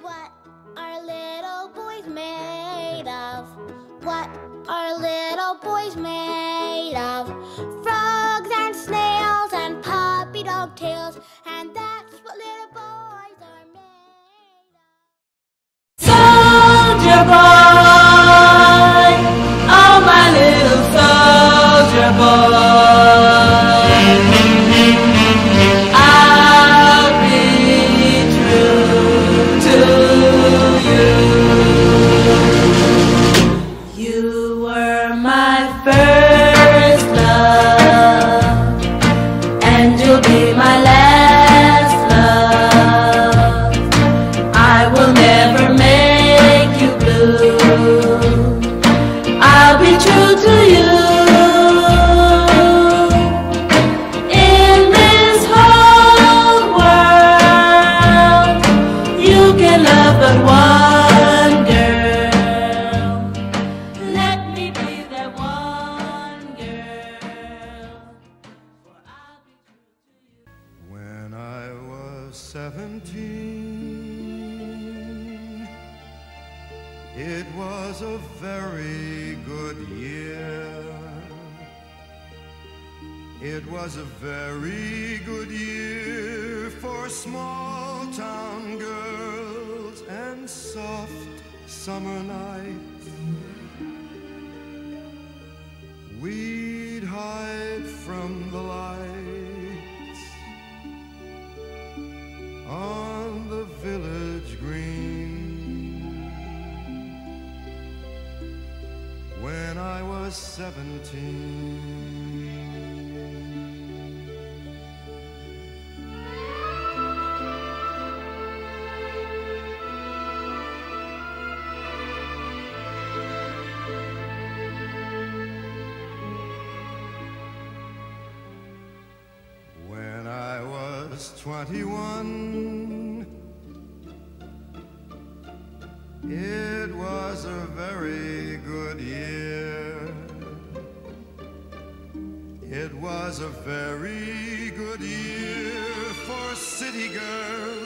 What are little boys made of? What are little boys made of? seventeen. It was a very good year. It was a very good year for small town girls and soft summer nights. We'd hide from the light. was seventeen. When I was twenty-one, it was a very was a very good year for city girls.